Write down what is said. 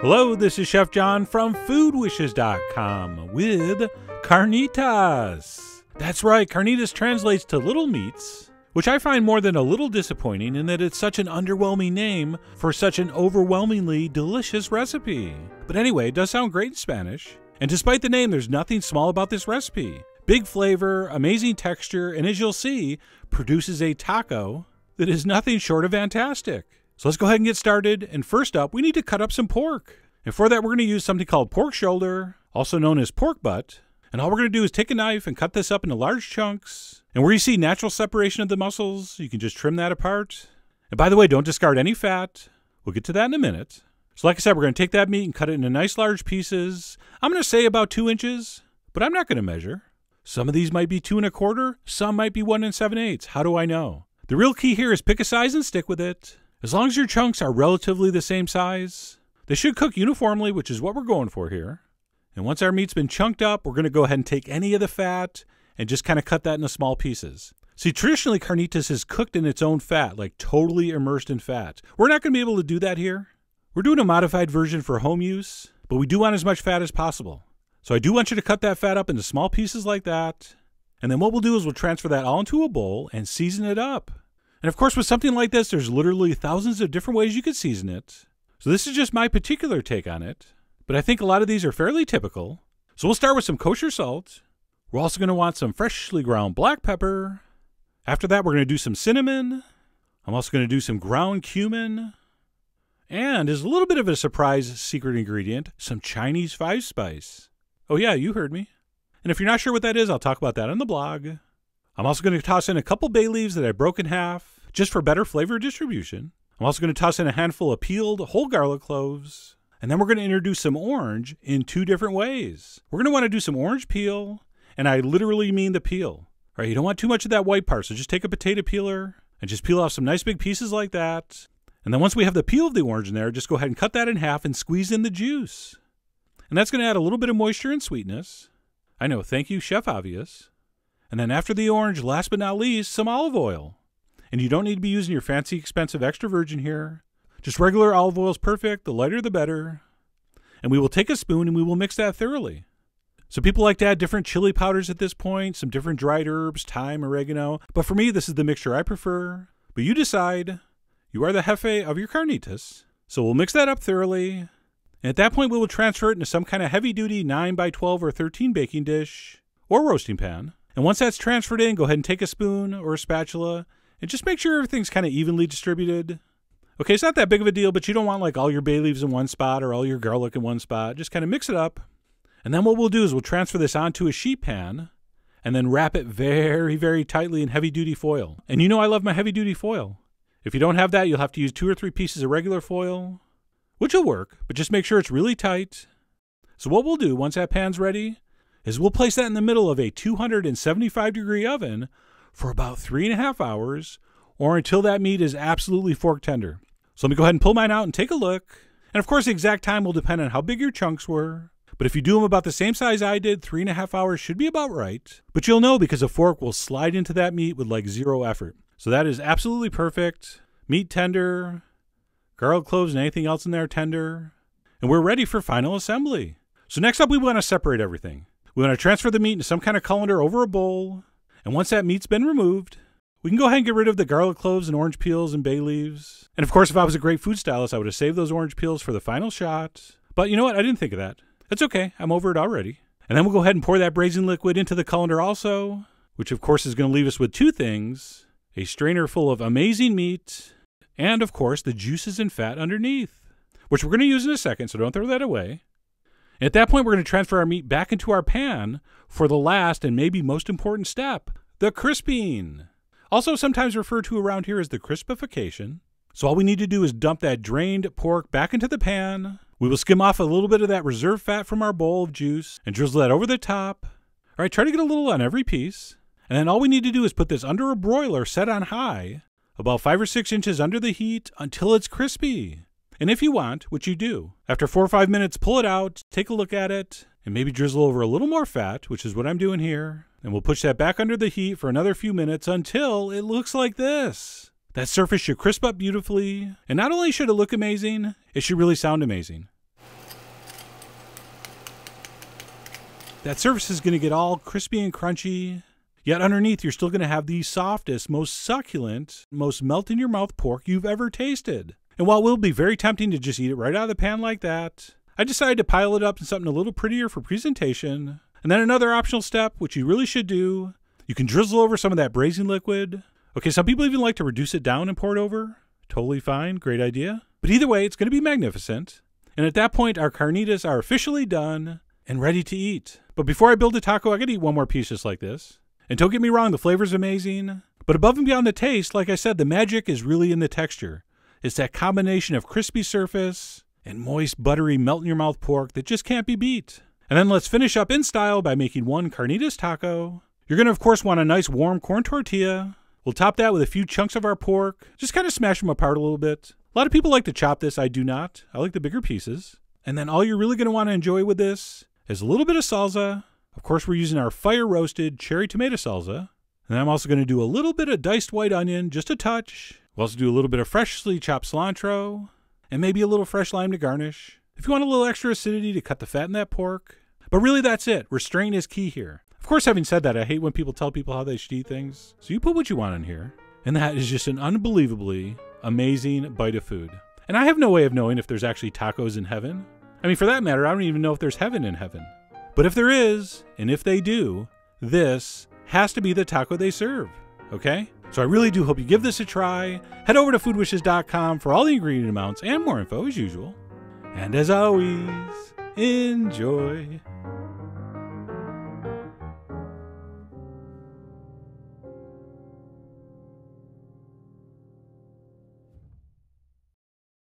Hello, this is Chef John from foodwishes.com with carnitas. That's right, carnitas translates to little meats, which I find more than a little disappointing in that it's such an underwhelming name for such an overwhelmingly delicious recipe. But anyway, it does sound great in Spanish. And despite the name, there's nothing small about this recipe. Big flavor, amazing texture, and as you'll see, produces a taco that is nothing short of fantastic. So let's go ahead and get started. And first up, we need to cut up some pork. And for that, we're going to use something called pork shoulder, also known as pork butt. And all we're going to do is take a knife and cut this up into large chunks. And where you see natural separation of the muscles, you can just trim that apart. And by the way, don't discard any fat. We'll get to that in a minute. So, like I said, we're going to take that meat and cut it into nice large pieces. I'm going to say about two inches, but I'm not going to measure. Some of these might be two and a quarter, some might be one and seven eighths. How do I know? The real key here is pick a size and stick with it. As long as your chunks are relatively the same size, they should cook uniformly, which is what we're going for here. And once our meat's been chunked up, we're going to go ahead and take any of the fat and just kind of cut that into small pieces. See, traditionally, carnitas is cooked in its own fat, like totally immersed in fat. We're not going to be able to do that here. We're doing a modified version for home use, but we do want as much fat as possible. So I do want you to cut that fat up into small pieces like that. And then what we'll do is we'll transfer that all into a bowl and season it up. And of course, with something like this, there's literally thousands of different ways you could season it. So this is just my particular take on it, but I think a lot of these are fairly typical. So we'll start with some kosher salt. We're also going to want some freshly ground black pepper. After that, we're going to do some cinnamon. I'm also going to do some ground cumin. And as a little bit of a surprise secret ingredient, some Chinese five spice. Oh, yeah, you heard me. And if you're not sure what that is, I'll talk about that on the blog. I'm also going to toss in a couple bay leaves that I broke in half, just for better flavor distribution. I'm also going to toss in a handful of peeled whole garlic cloves. And then we're going to introduce some orange in two different ways. We're going to want to do some orange peel, and I literally mean the peel. All right, you don't want too much of that white part, so just take a potato peeler and just peel off some nice big pieces like that. And then once we have the peel of the orange in there, just go ahead and cut that in half and squeeze in the juice. And that's going to add a little bit of moisture and sweetness. I know, thank you, Chef Obvious. And then after the orange, last but not least, some olive oil. And you don't need to be using your fancy, expensive extra virgin here. Just regular olive oil is perfect. The lighter, the better. And we will take a spoon and we will mix that thoroughly. So people like to add different chili powders at this point, some different dried herbs, thyme, oregano. But for me, this is the mixture I prefer. But you decide. You are the jefe of your carnitas. So we'll mix that up thoroughly. And at that point, we will transfer it into some kind of heavy duty 9 by 12 or 13 baking dish or roasting pan. And once that's transferred in, go ahead and take a spoon or a spatula and just make sure everything's kind of evenly distributed. Okay, it's not that big of a deal, but you don't want like all your bay leaves in one spot or all your garlic in one spot. Just kind of mix it up. And then what we'll do is we'll transfer this onto a sheet pan and then wrap it very, very tightly in heavy duty foil. And you know I love my heavy duty foil. If you don't have that, you'll have to use two or three pieces of regular foil, which will work, but just make sure it's really tight. So what we'll do once that pan's ready is we'll place that in the middle of a 275 degree oven for about three and a half hours or until that meat is absolutely fork tender. So let me go ahead and pull mine out and take a look. And of course, the exact time will depend on how big your chunks were. But if you do them about the same size I did, three and a half hours should be about right. But you'll know because a fork will slide into that meat with like zero effort. So that is absolutely perfect. Meat tender, garlic cloves and anything else in there tender. And we're ready for final assembly. So next up, we want to separate everything. We want to transfer the meat into some kind of colander over a bowl. And once that meat's been removed, we can go ahead and get rid of the garlic cloves and orange peels and bay leaves. And of course, if I was a great food stylist, I would have saved those orange peels for the final shot. But you know what? I didn't think of that. That's okay. I'm over it already. And then we'll go ahead and pour that braising liquid into the colander also, which of course is going to leave us with two things a strainer full of amazing meat, and of course the juices and fat underneath, which we're going to use in a second, so don't throw that away. At that point, we're going to transfer our meat back into our pan for the last and maybe most important step the crisping. Also, sometimes referred to around here as the crispification. So, all we need to do is dump that drained pork back into the pan. We will skim off a little bit of that reserve fat from our bowl of juice and drizzle that over the top. All right, try to get a little on every piece. And then all we need to do is put this under a broiler set on high, about five or six inches under the heat until it's crispy. And if you want, which you do, after four or five minutes, pull it out, take a look at it, and maybe drizzle over a little more fat, which is what I'm doing here. And we'll push that back under the heat for another few minutes until it looks like this. That surface should crisp up beautifully. And not only should it look amazing, it should really sound amazing. That surface is going to get all crispy and crunchy. Yet underneath, you're still going to have the softest, most succulent, most melt in your mouth pork you've ever tasted. And while it will be very tempting to just eat it right out of the pan like that, I decided to pile it up in something a little prettier for presentation. And then another optional step, which you really should do, you can drizzle over some of that braising liquid. Okay, some people even like to reduce it down and pour it over. Totally fine, great idea. But either way, it's going to be magnificent. And at that point, our carnitas are officially done and ready to eat. But before I build a taco, I gotta eat one more piece just like this. And don't get me wrong, the flavor's amazing. But above and beyond the taste, like I said, the magic is really in the texture. It's that combination of crispy surface and moist, buttery, melt in your mouth pork that just can't be beat. And then let's finish up in style by making one carnitas taco. You're going to, of course, want a nice warm corn tortilla. We'll top that with a few chunks of our pork. Just kind of smash them apart a little bit. A lot of people like to chop this. I do not. I like the bigger pieces. And then all you're really going to want to enjoy with this is a little bit of salsa. Of course, we're using our fire roasted cherry tomato salsa. And I'm also going to do a little bit of diced white onion, just a touch. We'll also do a little bit of freshly chopped cilantro and maybe a little fresh lime to garnish. If you want a little extra acidity to cut the fat in that pork. But really, that's it. Restraint is key here. Of course, having said that, I hate when people tell people how they should eat things. So you put what you want in here. And that is just an unbelievably amazing bite of food. And I have no way of knowing if there's actually tacos in heaven. I mean, for that matter, I don't even know if there's heaven in heaven. But if there is, and if they do, this has to be the taco they serve. Okay? So I really do hope you give this a try. Head over to foodwishes.com for all the ingredient amounts and more info as usual. And as always, enjoy.